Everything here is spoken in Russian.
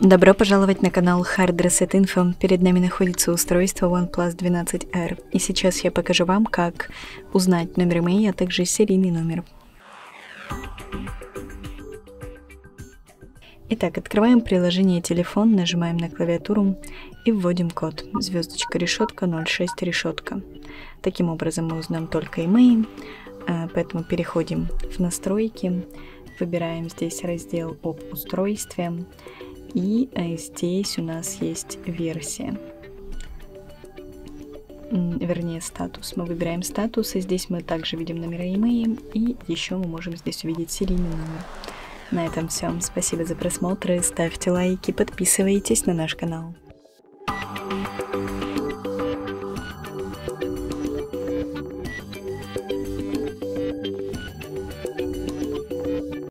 Добро пожаловать на канал Hard Reset Info. Перед нами находится устройство OnePlus 12R. И сейчас я покажу вам, как узнать номер имея, а также серийный номер. Итак, открываем приложение телефон, нажимаем на клавиатуру и вводим код звездочка решетка 06 решетка. Таким образом мы узнаем только email, э, поэтому переходим в настройки, выбираем здесь раздел об устройстве и э, здесь у нас есть версия вернее статус. Мы выбираем статус, и здесь мы также видим номера email, и еще мы можем здесь увидеть серийный номер. На этом все. Спасибо за просмотр, ставьте лайки, подписывайтесь на наш канал.